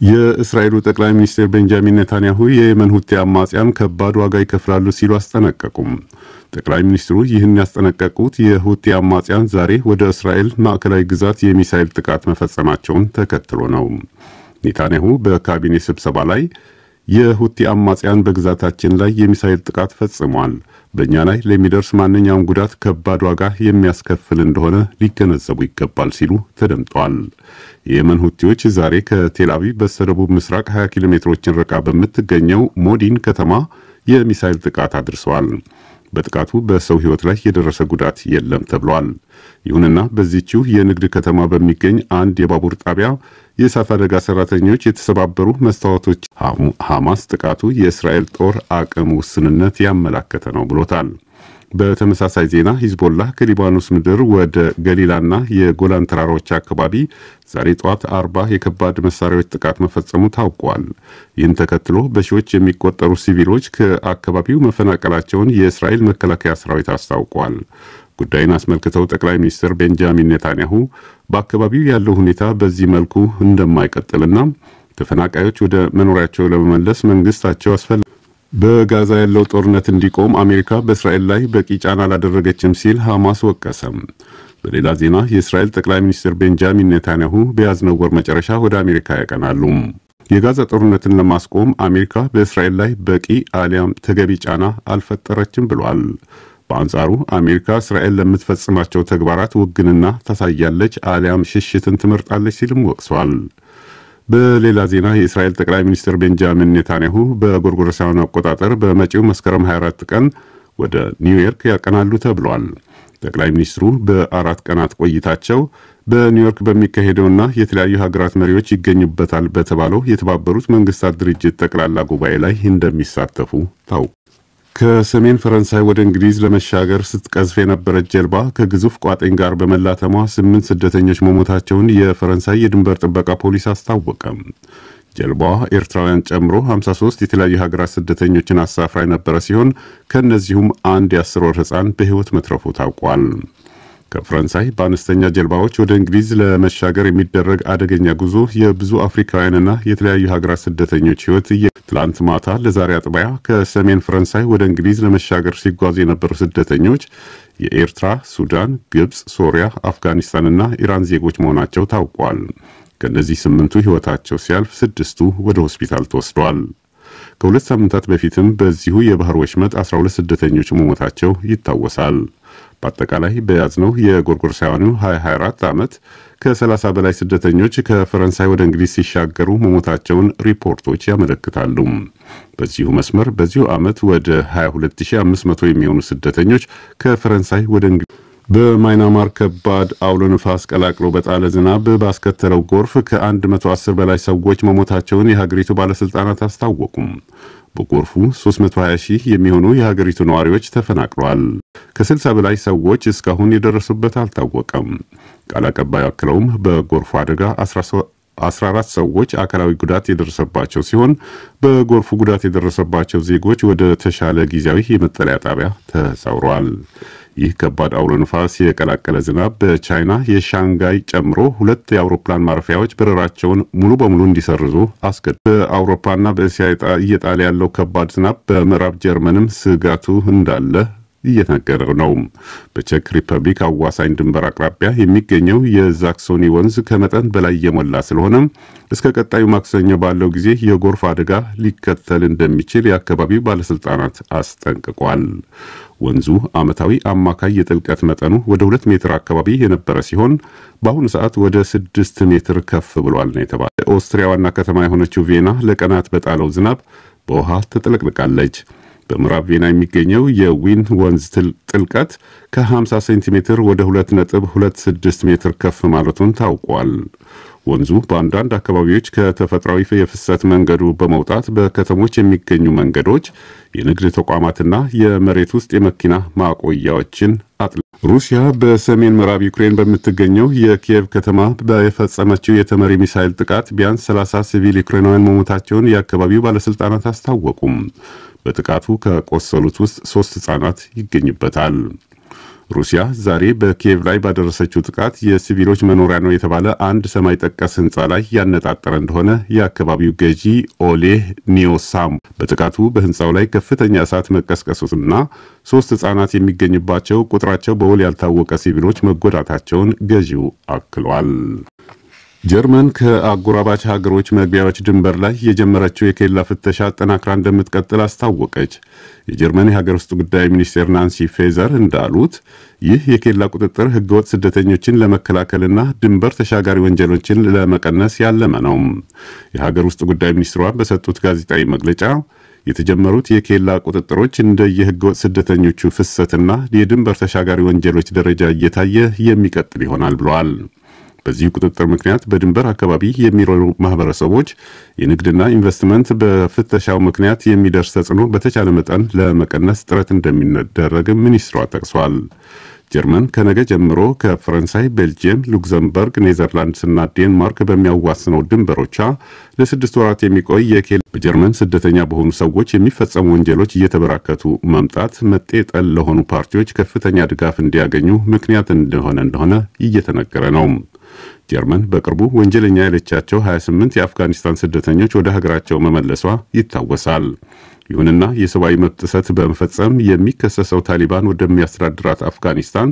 የእስራኤሉ ጠቅላይ ሚኒስትር ቤንጃሚን ኔታንያሁ የየመን ሁቲ አማጽያን ከባድ ዋጋ ይከፍላሉ ሲሉ አስጠነቀቁም። ጠቅላይ ሚኒስትሩ ይህን ያስጠነቀቁት የሁቲ አማጽያን ዛሬ ወደ እስራኤል ማዕከላዊ ግዛት የሚሳኤል ጥቃት መፈጸማቸውን ተከትሎ ነው። ኔታንያሁ በካቢኔ ስብሰባ ላይ የሁቲ አማጽያን በግዛታችን ላይ የሚሳኤል ጥቃት ፈጽሟል፣ በእኛ ላይ ለሚደርስ ማንኛውም ጉዳት ከባድ ዋጋ የሚያስከፍል እንደሆነ ሊገነዘቡ ይገባል ሲሉ ተደምጠዋል። የየመን ሁቲዎች ዛሬ ከቴል አቪቭ በስተደቡብ ምስራቅ 20 ኪሎ ሜትሮችን ርቃ በምትገኘው ሞዲን ከተማ የሚሳኤል ጥቃት አድርሰዋል። በጥቃቱ በሰው ሕይወት ላይ የደረሰ ጉዳት የለም ተብሏል። ይሁንና በዚችው የንግድ ከተማ በሚገኝ አንድ የባቡር ጣቢያ የእሳት አደጋ ሰራተኞች የተሰባበሩ መስታወቶች ሐማስ ጥቃቱ የእስራኤል ጦር አቅም ውስንነት ያመላከተ ነው ብሎታል። በተመሳሳይ ዜና ሂዝቦላህ ከሊባኖስ ምድር ወደ ገሊላና የጎላን ተራራዎች አካባቢ ዛሬ ጠዋት አርባ የከባድ መሳሪያዎች ጥቃት መፈጸሙ ታውቋል። ይህን ተከትሎ በሺዎች የሚቆጠሩ ሲቪሎች ከአካባቢው መፈናቀላቸውን የእስራኤል መከላከያ ሰራዊት አስታውቋል። ጉዳይን አስመልክተው ጠቅላይ ሚኒስትር ቤንጃሚን ኔታንያሁ በአካባቢው ያለው ሁኔታ በዚህ መልኩ እንደማይቀጥልና ተፈናቃዮች ወደ መኖሪያቸው ለመመለስ መንግስታቸው አስፈላጊ በጋዛ ያለው ጦርነት እንዲቆም አሜሪካ በእስራኤል ላይ በቂ ጫና አላደረገችም ሲል ሐማስ ወቀሰም። በሌላ ዜና የእስራኤል ጠቅላይ ሚኒስትር ቤንጃሚን ኔታንያሁ በያዝነው ወር መጨረሻ ወደ አሜሪካ ያቀናሉ። የጋዛ ጦርነትን ለማስቆም አሜሪካ በእስራኤል ላይ በቂ አሊያም ተገቢ ጫና አልፈጠረችም ብሏል። በአንጻሩ አሜሪካ እስራኤል ለምትፈጽማቸው ተግባራት ውግንና ታሳያለች አሊያም ሽሽትን ትመርጣለች ሲልም ወቅሷል። በሌላ ዜና የእስራኤል ጠቅላይ ሚኒስትር ቤንጃሚን ኔታንያሁ በጎርጎሮሳውያኑ አቆጣጠር በመጪው መስከረም 24 ቀን ወደ ኒውዮርክ ያቀናሉ ተብሏል። ጠቅላይ ሚኒስትሩ በአራት ቀናት ቆይታቸው በኒውዮርክ በሚካሄደውና የተለያዩ ሀገራት መሪዎች ይገኙበታል በተባለው የተባበሩት መንግስታት ድርጅት ጠቅላላ ጉባኤ ላይ እንደሚሳተፉ ታውቋል። ከሰሜን ፈረንሳይ ወደ እንግሊዝ ለመሻገር ስትቀዝፍ የነበረች ጀልባ ከግዙፍ ቋጥኝ ጋር በመላተሟ ስምንት ስደተኞች መሞታቸውን የፈረንሳይ የድንበር ጥበቃ ፖሊስ አስታወቀም። ጀልባዋ ኤርትራውያን ጨምሮ 53 የተለያዩ ሀገራት ስደተኞችን አሳፍራ የነበረ ሲሆን ከእነዚሁም አንድ የአስር ወር ሕፃን በሕይወት መትረፉ ታውቋል። ከፈረንሳይ በአነስተኛ ጀልባዎች ወደ እንግሊዝ ለመሻገር የሚደረግ አደገኛ ጉዞ የብዙ አፍሪካውያንና የተለያዩ ሀገራት ስደተኞች ሕይወት ትላንት ማታ ለዛሬ አጥቢያ ከሰሜን ፈረንሳይ ወደ እንግሊዝ ለመሻገር ሲጓዙ የነበሩ ስደተኞች የኤርትራ፣ ሱዳን፣ ግብፅ፣ ሶሪያ፣ አፍጋኒስታንና ኢራን ዜጎች መሆናቸው ታውቋል። ከእነዚህ ስምንቱ ሕይወታቸው ሲያልፍ ስድስቱ ወደ ሆስፒታል ተወስደዋል። ከሁለት ሳምንታት በፊትም በዚሁ የባህር ወሽመጥ 12 ስደተኞች መሞታቸው ይታወሳል። በአጠቃላይ በያዝነው የጎርጎርሳውያኑ 2024 ዓመት ከ30 በላይ ስደተኞች ከፈረንሳይ ወደ እንግሊዝ ሲሻገሩ መሞታቸውን ሪፖርቶች ያመለክታሉ። በዚሁ መስመር በዚሁ ዓመት ወደ 22500 የሚሆኑ ስደተኞች ከፈረንሳይ ወደ እንግሊዝ በማይናማር ከባድ አውሎ ንፋስ ቀላቅሎ በጣለ ዝናብ ባስከተለው ጎርፍ ከ110 በላይ ሰዎች መሞታቸውን የሀገሪቱ ባለሥልጣናት አስታወቁም። በጎርፉ 320 ሺህ የሚሆኑ የሀገሪቱ ነዋሪዎች ተፈናቅለዋል። ከ60 በላይ ሰዎች እስካሁን የደረሱበት አልታወቀም። ቃል አቀባዩ አክለውም በጎርፉ አደጋ 14 ሰዎች አካላዊ ጉዳት የደረሰባቸው ሲሆን በጎርፉ ጉዳት የደረሰባቸው ዜጎች ወደ ተሻለ ጊዜያዊ የመጠለያ ጣቢያ ተዛውረዋል። ይህ ከባድ አውሎ ንፋስ የቀላቀለ ዝናብ በቻይና የሻንጋይ ጨምሮ ሁለት የአውሮፕላን ማረፊያዎች በረራቸውን ሙሉ በሙሉ እንዲሰርዙ አስገድ በአውሮፓና በእስያ እየጣለ ያለው ከባድ ዝናብ በምዕራብ ጀርመንም ስጋቱ እንዳለ እየተነገረ ነው። በቼክ ሪፐብሊክ አዋሳኝ ድንበር አቅራቢያ የሚገኘው የዛክሶኒ ወንዝ ከመጠን በላይ እየሞላ ስለሆነም እስከ ቀጣዩ ማክሰኞ ባለው ጊዜ የጎርፍ አደጋ ሊከተል እንደሚችል የአካባቢው ባለስልጣናት አስጠንቅቋል። ወንዙ ዓመታዊ አማካይ የጥልቀት መጠኑ ወደ ሁለት ሜትር አካባቢ የነበረ ሲሆን በአሁኑ ሰዓት ወደ ስድስት ሜትር ከፍ ብሏል ነው የተባለ። ኦስትሪያ ዋና ከተማ የሆነችው ቬና ለቀናት በጣለው ዝናብ በውሃ ተጥለቅልቃለች። በምዕራብ ቬና የሚገኘው የዊን ወንዝ ጥልቀት ከ50 ሴንቲሜትር ወደ 2.26 ሜትር ከፍ ማለቱን ታውቋል። ወንዙ በአንዳንድ አካባቢዎች ከተፈጥሯዊ የፍሰት መንገዱ በመውጣት በከተሞች የሚገኙ መንገዶች፣ የንግድ ተቋማትና የመሬት ውስጥ የመኪና ማቆያዎችን አጥል ሩሲያ በሰሜን ምዕራብ ዩክሬን በምትገኘው የኪየቭ ከተማ በፈጸመችው የተመሪ ሚሳይል ጥቃት ቢያንስ 30 ሲቪል ዩክሬናውያን መሞታቸውን የአካባቢው ባለሥልጣናት አስታወቁም። በጥቃቱ ከቆሰሉት ውስጥ ሦስት ሕፃናት ይገኙበታል። ሩሲያ ዛሬ በኪየቭ ላይ ባደረሰችው ጥቃት የሲቪሎች መኖሪያ ነው የተባለ አንድ ሰማይ ጠቀስ ሕንፃ ላይ ያነጣጠረ እንደሆነ የአካባቢው ገዢ ኦሌህ ኒዮሳም በጥቃቱ በሕንፃው ላይ ከፍተኛ እሳት መቀስቀሱና ሶስት ሕፃናት የሚገኝባቸው ቁጥራቸው በውል ያልታወቀ ሲቪሎች መጎዳታቸውን ገዢው አክሏል። ጀርመን ከአጎራባች ሀገሮች መግቢያዎች ድንበር ላይ የጀመረችው የኬላ ፍተሻ አጠናክራ እንደምትቀጥል አስታወቀች። የጀርመን የሀገር ውስጥ ጉዳይ ሚኒስትር ናንሲ ፌዘር እንዳሉት ይህ የኬላ ቁጥጥር ህገወጥ ስደተኞችን ለመከላከልና ድንበር ተሻጋሪ ወንጀሎችን ለመቀነስ ያለመ ነው። የሀገር ውስጥ ጉዳይ ሚኒስትሯ በሰጡት ጋዜጣዊ መግለጫ የተጀመሩት የኬላ ቁጥጥሮች እንደ የህገወጥ ስደተኞቹ ፍሰትና የድንበር ተሻጋሪ ወንጀሎች ደረጃ እየታየ የሚቀጥል ይሆናል ብለዋል። በዚህ ቁጥጥር ምክንያት በድንበር አካባቢ የሚኖሩ ማህበረሰቦች የንግድና ኢንቨስትመንት በፍተሻው ምክንያት የሚደርስ ተጽዕኖ በተቻለ መጠን ለመቀነስ ጥረት እንደሚደረግም ሚኒስትሯ ጠቅሷል። ጀርመን ከነገ ጀምሮ ከፈረንሳይ፣ ቤልጅየም፣ ሉክዘምበርግ፣ ኔዘርላንድስና ዴንማርክ በሚያዋስነው ድንበሮቿ ለስድስት ወራት የሚቆይ የኬላ በጀርመን ስደተኛ በሆኑ ሰዎች የሚፈጸሙ ወንጀሎች እየተበራከቱ መምጣት መጤጠል ለሆኑ ፓርቲዎች ከፍተኛ ድጋፍ እንዲያገኙ ምክንያት እንደሆነ እንደሆነ እየተነገረ ነው። ጀርመን በቅርቡ ወንጀለኛ ያለቻቸው 28 የአፍጋኒስታን ስደተኞች ወደ ሀገራቸው መመለሷ ይታወሳል። ይሁንና የሰብአዊ መብት ጥሰት በመፈጸም የሚከሰሰው ታሊባን ወደሚያስተዳድራት አፍጋኒስታን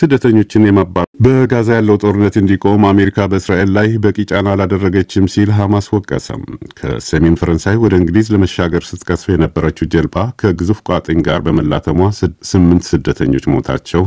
ስደተኞችን የማባ በጋዛ ያለው ጦርነት እንዲቆም አሜሪካ በእስራኤል ላይ በቂ ጫና አላደረገችም ሲል ሐማስ ወቀሰም። ከሰሜን ፈረንሳይ ወደ እንግሊዝ ለመሻገር ስትቀስፍ የነበረችው ጀልባ ከግዙፍ ቋጥኝ ጋር በመላተሟ ስምንት ስደተኞች ሞታቸው